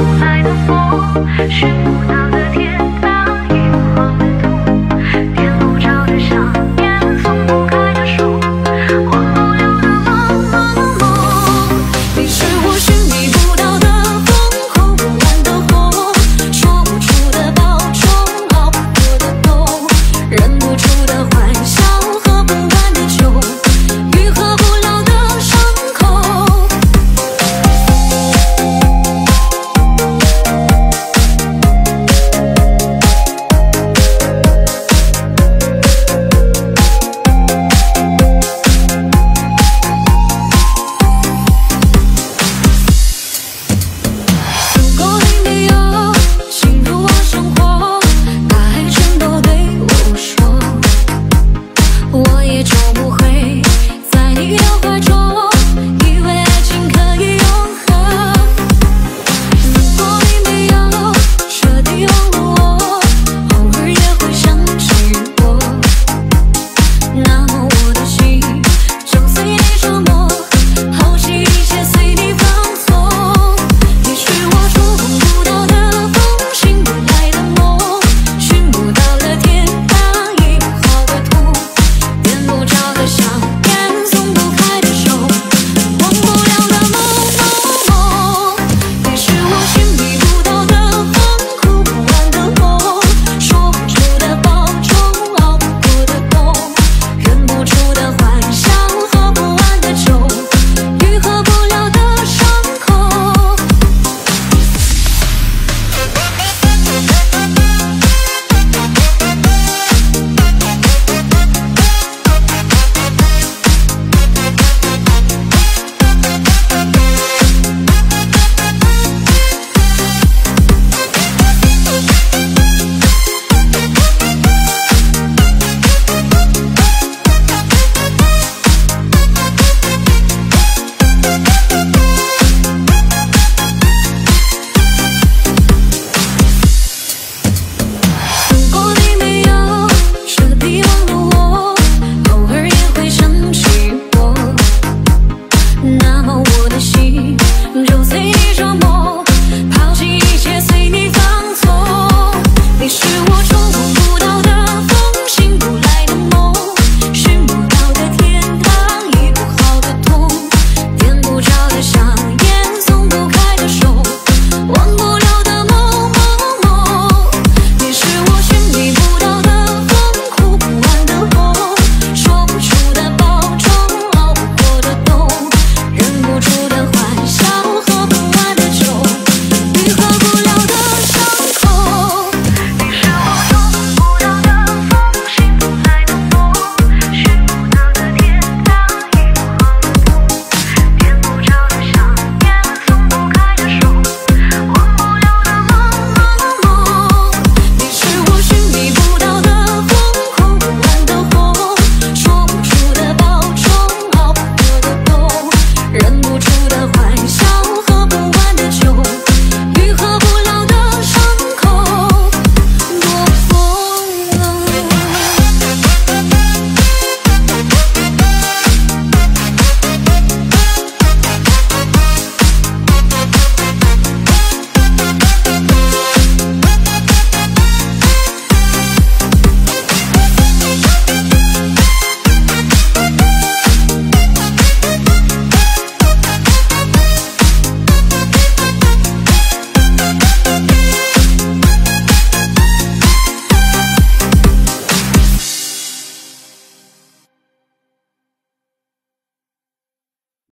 后来的风，寻不到的天。